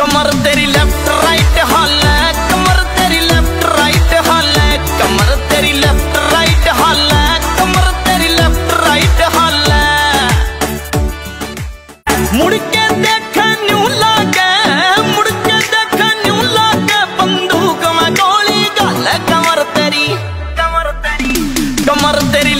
कमर तेरी left right हाल। है कमर तेरी लेफ़्ट राइट हाल। है कमर तेरी लेफ़्ट राइट हाल। है कमर तेरी लेफ़्ट राइट हाल। है मुड़ के देख, न्यू लागे। मुड़ के देख, न्यू लागे। बंदूक में गोली गल। कमर तेरी कमर तेरी कमर तेरी